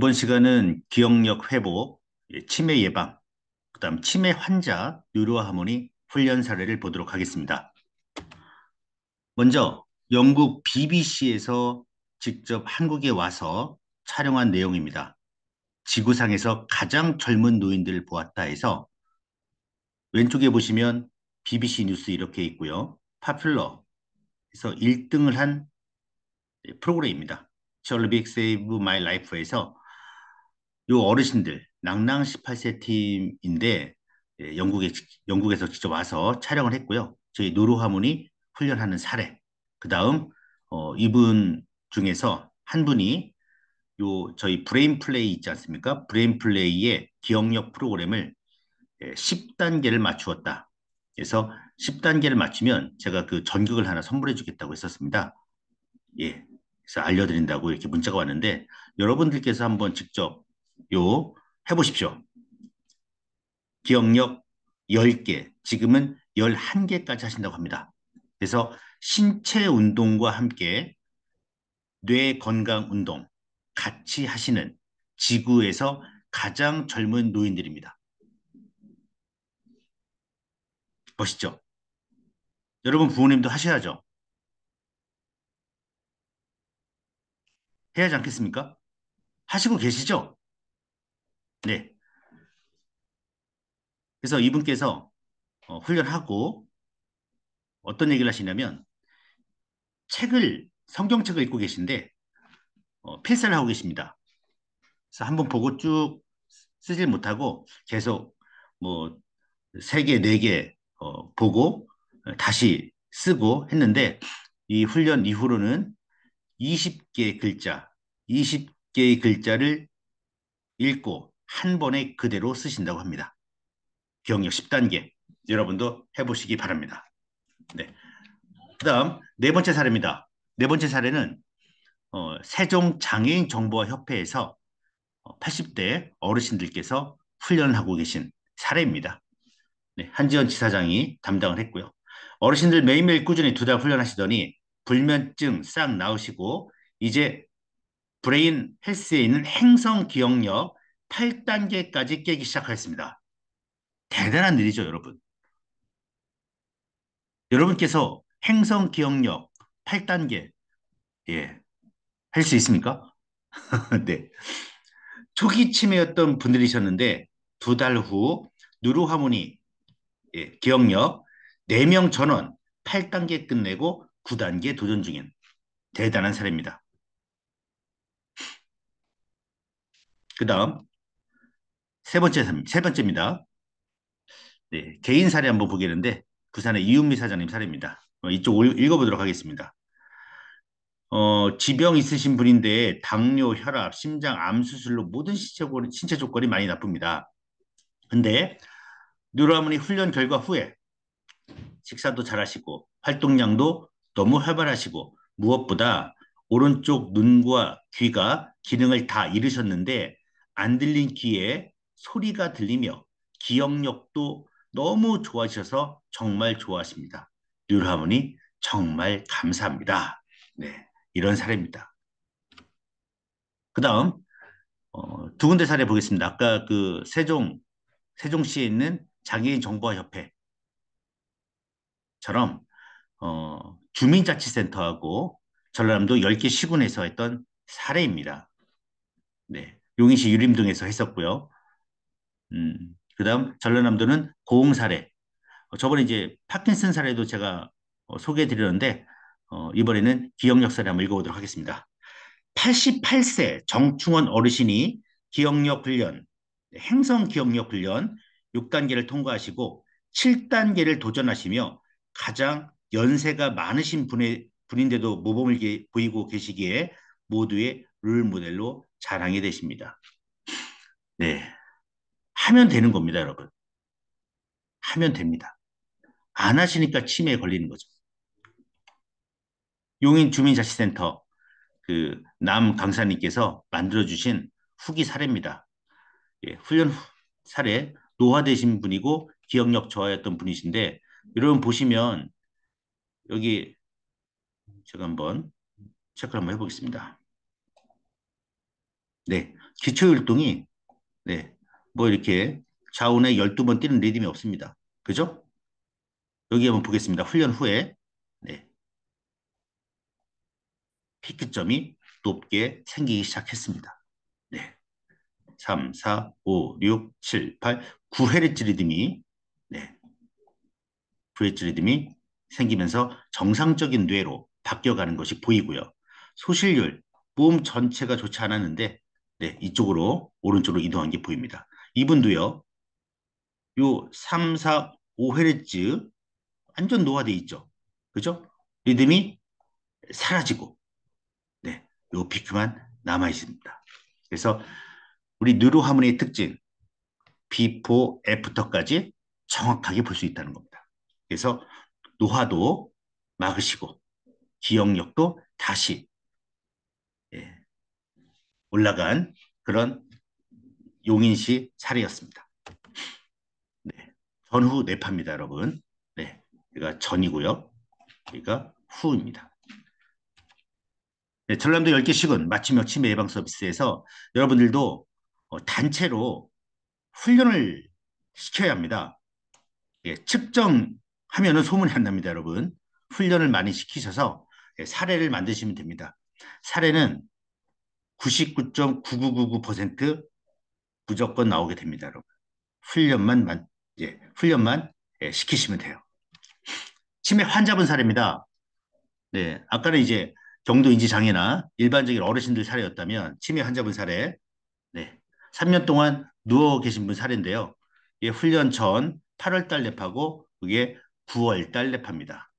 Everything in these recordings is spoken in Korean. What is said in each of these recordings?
이번 시간은 기억력 회복, 예, 치매 예방, 그다음 치매 환자 뉴로 하모니 훈련 사례를 보도록 하겠습니다. 먼저 영국 BBC에서 직접 한국에 와서 촬영한 내용입니다. 지구상에서 가장 젊은 노인들을 보았다 해서 왼쪽에 보시면 BBC 뉴스 이렇게 있고요. 파퓰러에서 1등을 한 프로그램입니다. 절빅 save my life에서 요 어르신들 낭랑 18세 팀인데 예, 영국에 영국에서 직접 와서 촬영을 했고요. 저희 뉴로하모니 훈련하는 사례. 그다음 어, 이분 중에서 한 분이 요 저희 브레인 플레이 있지 않습니까? 브레인 플레이의 기억력 프로그램을 10단계를 예, 맞추었다. 그래서 10단계를 맞추면 제가 그 전극을 하나 선물해 주겠다고 했었습니다. 예. 그래서 알려드린다고 이렇게 문자가 왔는데 여러분들께서 한번 직접 요 해보십시오. 기억력 10개, 지금은 11개까지 하신다고 합니다. 그래서 신체 운동과 함께 뇌 건강 운동 같이 하시는 지구에서 가장 젊은 노인들입니다. 멋있죠? 여러분 부모님도 하셔야죠. 해야 하지 않겠습니까? 하시고 계시죠? 네. 그래서 이분께서 어, 훈련하고 어떤 얘기를 하시냐면 책을 성경책을 읽고 계신데 어, 필사를 하고 계십니다. 그래서 한번 보고 쭉 쓰질 못하고 계속 뭐 세 개, 네개 어, 보고 다시 쓰고 했는데 이 훈련 이후로는 20개의 글자, 20개의 글자를 읽고 한 번에 그대로 쓰신다고 합니다. 기억력 10단계. 여러분도 해보시기 바랍니다. 네. 그 다음, 네 번째 사례입니다. 네 번째 사례는, 어, 세종장애인 정보화 협회에서 80대 어, 어르신들께서 훈련을 하고 계신 사례입니다. 네, 한지원 지사장이 담당을 했고요. 어르신들 매일매일 꾸준히 두 달 훈련하시더니 불면증 싹 나으시고 이제 브레인 헬스에 있는 행성 기억력 8단계까지 깨기 시작하였습니다. 대단한 일이죠, 여러분. 여러분께서 행성 기억력 8단계, 예, 할 수 있습니까? 네. 초기 치매였던 분들이셨는데, 두 달 후, 누르하모니, 예, 기억력 4명 전원 8단계 끝내고 9단계 도전 중인 대단한 사례입니다. 그 다음, 세 번째, 세 번째입니다. 네, 개인 사례 한번 보겠는데, 부산의 이은미 사장님 사례입니다. 어, 이쪽 읽어보도록 하겠습니다. 어, 지병 있으신 분인데, 당뇨, 혈압, 심장, 암 수술로 모든 신체, 신체 조건이 많이 나쁩니다. 근데, 뉴로하모니 훈련 결과 후에 식사도 잘하시고, 활동량도 너무 활발하시고, 무엇보다 오른쪽 눈과 귀가 기능을 다 잃으셨는데, 안 들린 귀에 소리가 들리며 기억력도 너무 좋아지셔서 정말 좋아하십니다. 뉴하모니 정말 감사합니다. 네, 이런 사례입니다. 그 다음 어, 두 군데 사례 보겠습니다. 아까 그 세종 세종시에 있는 장애인 정보화 협회처럼 어, 주민자치센터하고 전라남도 10개 시군에서 했던 사례입니다. 네, 용인시 유림동에서 했었고요. 음, 그 다음 전라남도는 고흥 사례. 어, 저번에 이제 파킨슨 사례도 제가 어, 소개해 드렸는데 어, 이번에는 기억력 사례 한번 읽어보도록 하겠습니다. 88세 정충원 어르신이 기억력 훈련, 행성 기억력 훈련 6단계를 통과하시고 7단계를 도전하시며 가장 연세가 많으신 분의, 분인데도 모범을 보이고 계시기에 모두의 룰 모델로 자랑이 되십니다. 네. 하면 되는 겁니다, 여러분. 하면 됩니다. 안 하시니까 치매에 걸리는 거죠. 용인 주민자치센터 그 남 강사님께서 만들어주신 후기 사례입니다. 예, 훈련 사례 노화되신 분이고 기억력 저하였던 분이신데 여러분 보시면 여기 제가 한번 체크를 한번 해보겠습니다. 네, 기초율동이 네, 뭐 이렇게 좌우에 12번 뛰는 리듬이 없습니다. 그죠? 여기 한번 보겠습니다. 훈련 후에 네, 피크점이 높게 생기기 시작했습니다. 네. 3, 4, 5, 6, 7, 8, 9헤르츠 리듬이 네. 9헤르츠 리듬이 생기면서 정상적인 뇌로 바뀌어가는 것이 보이고요. 소실률, 몸 전체가 좋지 않았는데 네, 이쪽으로 오른쪽으로 이동한 게 보입니다. 이분도요. 요 3, 4, 5헤르츠 완전 노화돼 있죠. 그죠? 리듬이 사라지고 네, 요 피크만 남아 있습니다. 그래서 우리 뉴로 하모니의 특징 비포 애프터까지 정확하게 볼 수 있다는 겁니다. 그래서 노화도 막으시고 기억력도 다시 예, 올라간 그런 용인시 사례였습니다. 네, 전후 뇌파입니다, 여러분. 네, 여기가 전이고요. 여기가 후입니다. 네, 전남도 10개씩은 맞춤형 치매 예방 서비스에서 여러분들도 어, 단체로 훈련을 시켜야 합니다. 예, 측정하면은 소문이 안 납니다, 여러분. 훈련을 많이 시키셔서 예, 사례를 만드시면 됩니다. 사례는 99.9999% 무조건 나오게 됩니다, 여러분. 훈련만 예, 훈련만 예, 시키시면 돼요. 치매 환자분 사례입니다. 네, 아까는 이제 경도 인지 장애나 일반적인 어르신들 사례였다면 치매 환자분 사례, 네, 3년 동안 누워 계신 분 사례인데요. 예, 훈련 전 8월 달 뇌파고 그게 9월 달 뇌파입니다.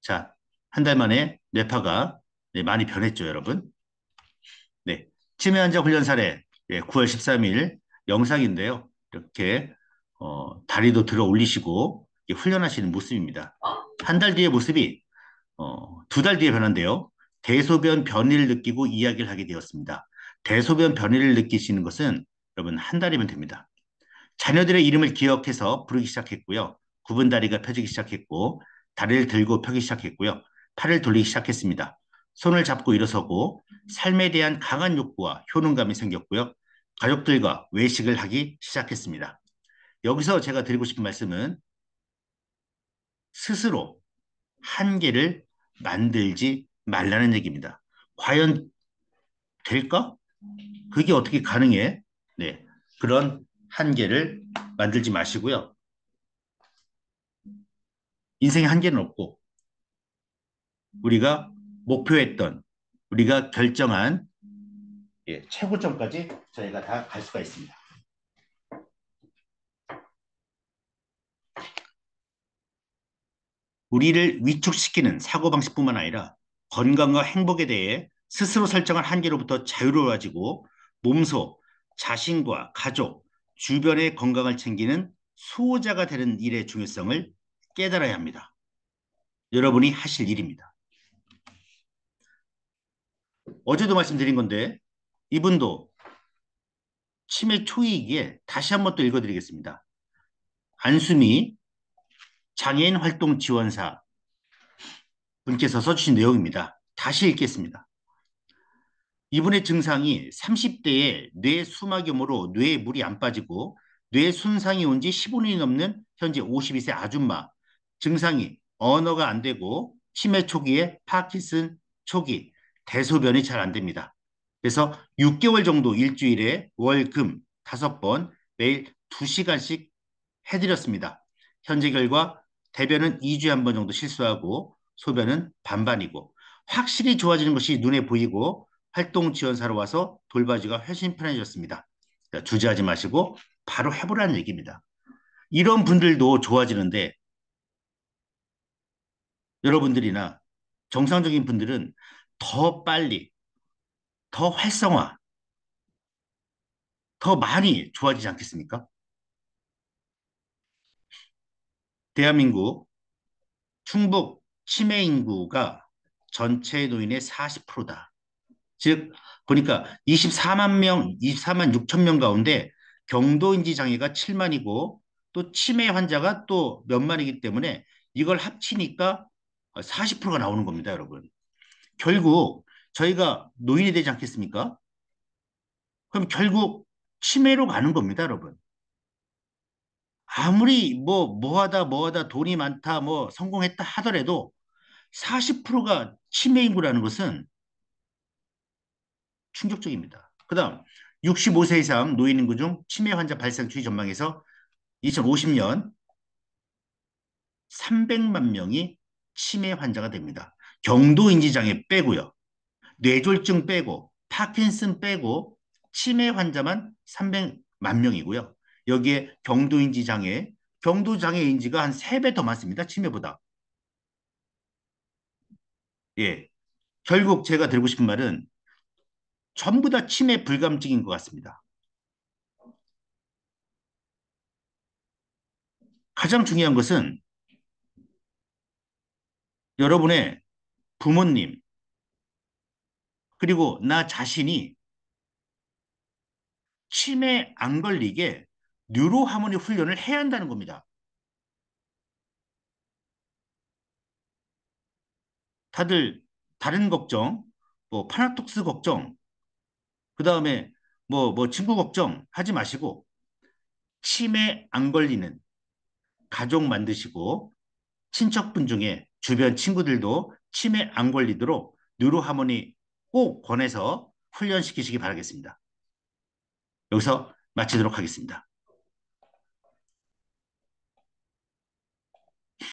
자, 한 달 만에 뇌파가 네, 많이 변했죠, 여러분. 네, 치매 환자 훈련 사례 예, 9월 13일 영상인데요. 이렇게 어, 다리도 들어 올리시고 훈련하시는 모습입니다. 한 달 뒤의 모습이 어, 두 달 뒤에 변한데요. 대소변 변이를 느끼고 이야기를 하게 되었습니다. 대소변 변이를 느끼시는 것은 여러분 한 달이면 됩니다. 자녀들의 이름을 기억해서 부르기 시작했고요. 구분 다리가 펴지기 시작했고 다리를 들고 펴기 시작했고요. 팔을 돌리기 시작했습니다. 손을 잡고 일어서고 삶에 대한 강한 욕구와 효능감이 생겼고요. 가족들과 외식을 하기 시작했습니다. 여기서 제가 드리고 싶은 말씀은 스스로 한계를 만들지 말라는 얘기입니다. 과연 될까? 그게 어떻게 가능해? 네. 그런 한계를 만들지 마시고요. 인생에 한계는 없고, 우리가 목표했던, 우리가 결정한 예, 최고점까지 저희가 다 갈 수가 있습니다. 우리를 위축시키는 사고방식뿐만 아니라 건강과 행복에 대해 스스로 설정한 한계로부터 자유로워지고 몸소 자신과 가족, 주변의 건강을 챙기는 수호자가 되는 일의 중요성을 깨달아야 합니다. 여러분이 하실 일입니다. 어제도 말씀드린 건데 이분도 치매 초이기에 다시 한번 또 읽어드리겠습니다. 안수미 장애인 활동 지원사 분께서 써주신 내용입니다. 다시 읽겠습니다. 이분의 증상이 30대에 뇌 수막염으로 뇌에 물이 안 빠지고 뇌 손상이 온 지 15년이 넘는 현재 52세 아줌마 증상이 언어가 안 되고 치매 초기에 파킨슨 초기 대소변이 잘 안 됩니다. 그래서 6개월 정도 일주일에 월금 5번 매일 2시간씩 해드렸습니다. 현재 결과 대변은 2주에 한 번 정도 실수하고 소변은 반반이고 확실히 좋아지는 것이 눈에 보이고 활동 지원사로 와서 돌봐주기가 훨씬 편해졌습니다. 그러니까 주저하지 마시고 바로 해보라는 얘기입니다. 이런 분들도 좋아지는데 여러분들이나 정상적인 분들은 더 빨리, 더 활성화, 더 많이 좋아지지 않겠습니까? 대한민국 충북 치매 인구가 전체 노인의 40%다. 즉 보니까 24만 명, 24만 6천 명 가운데 경도 인지 장애가 7만이고 또 치매 환자가 또 몇만이기 때문에 이걸 합치니까 40%가 나오는 겁니다, 여러분. 결국 저희가 노인이 되지 않겠습니까? 그럼 결국 치매로 가는 겁니다, 여러분. 아무리 뭐, 뭐 하다, 뭐 하다, 돈이 많다, 뭐, 성공했다 하더라도 40%가 치매 인구라는 것은 충격적입니다. 그 다음, 65세 이상 노인 인구 중 치매 환자 발생 추이 전망에서 2050년 300만 명이 치매 환자가 됩니다. 경도 인지장애 빼고요. 뇌졸중 빼고, 파킨슨 빼고, 치매 환자만 300만 명이고요. 여기에 경도인지 장애, 경도장애 인지가 한 3배 더 많습니다. 치매보다. 예. 결국 제가 드리고 싶은 말은 전부 다 치매 불감증인 것 같습니다. 가장 중요한 것은 여러분의 부모님, 그리고 나 자신이 치매 안 걸리게 뉴로 하모니 훈련을 해야 한다는 겁니다. 다들 다른 걱정, 뭐 파나톡스 걱정, 그 다음에 뭐, 뭐 친구 걱정 하지 마시고 치매 안 걸리는 가족 만드시고 친척분 중에 주변 친구들도 치매 안 걸리도록 뉴로 하모니 꼭 권해서 훈련시키시기 바라겠습니다. 여기서 마치도록 하겠습니다.